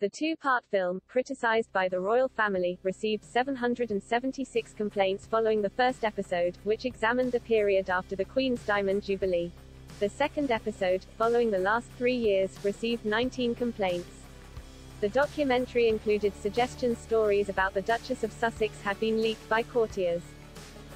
The two-part film, criticized by the royal family, received 776 complaints following the first episode, which examined the period after the Queen's Diamond Jubilee. The second episode, following the last three years, received 19 complaints. The documentary included suggestion stories about the Duchess of Sussex had been leaked by courtiers.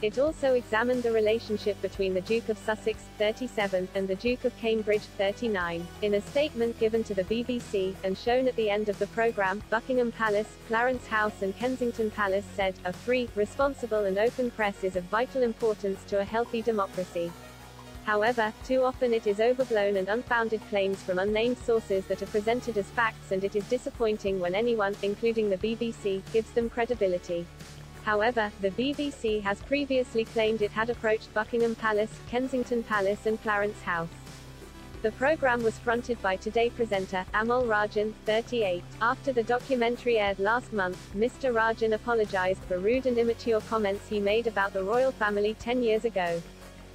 It also examined the relationship between the Duke of Sussex, 37, and the Duke of Cambridge, 39. In a statement given to the BBC, and shown at the end of the programme, Buckingham Palace, Clarence House and Kensington Palace said, a free, responsible and open press is of vital importance to a healthy democracy. However, too often it is overblown and unfounded claims from unnamed sources that are presented as facts and it is disappointing when anyone, including the BBC, gives them credibility. However, the BBC has previously claimed it had approached Buckingham Palace, Kensington Palace and Clarence House. The program was fronted by Today presenter, Amol Rajan, 38. After the documentary aired last month, Mr. Rajan apologized for rude and immature comments he made about the royal family 10 years ago.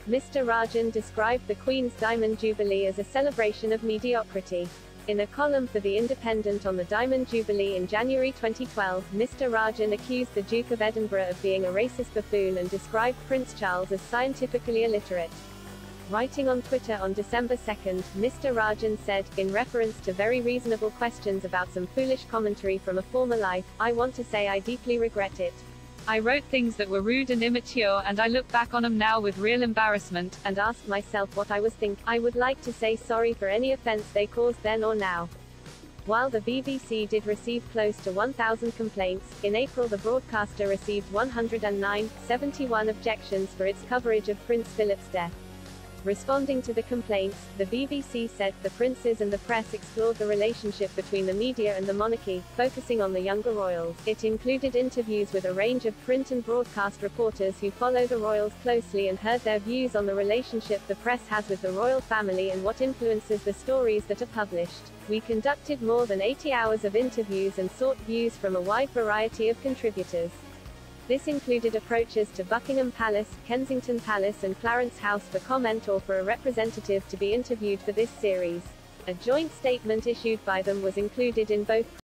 Mr. Rajan described the Queen's Diamond Jubilee as a celebration of mediocrity. In a column for The Independent on the Diamond Jubilee in January 2012, Mr. Rajan accused the Duke of Edinburgh of being a racist buffoon and described Prince Charles as scientifically illiterate. Writing on Twitter on December 2, Mr. Rajan said, in reference to very reasonable questions about some foolish commentary from a former life, I want to say I deeply regret it. I wrote things that were rude and immature and I look back on them now with real embarrassment, and ask myself what I was thinking. I would like to say sorry for any offense they caused then or now. While the BBC did receive close to 1,000 complaints, in April the broadcaster received 109, 71 objections for its coverage of Prince Philip's death. Responding to the complaints, the BBC said, the princes and the press explored the relationship between the media and the monarchy, focusing on the younger royals. It included interviews with a range of print and broadcast reporters who follow the royals closely and heard their views on the relationship the press has with the royal family and what influences the stories that are published. We conducted more than 80 hours of interviews and sought views from a wide variety of contributors. This included approaches to Buckingham Palace, Kensington Palace and Clarence House for comment or for a representative to be interviewed for this series. A joint statement issued by them was included in both